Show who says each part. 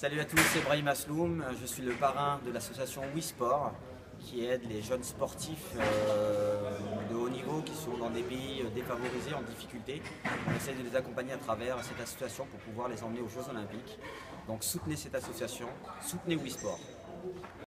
Speaker 1: Salut à tous, c'est Brahim Asloum. Je suis le parrain de l'association WeSport qui aide les jeunes sportifs euh, de haut niveau qui sont dans des pays euh, défavorisés, en difficulté. On essaie de les accompagner à travers cette association pour pouvoir les emmener aux Jeux Olympiques. Donc soutenez cette association, soutenez WeSport.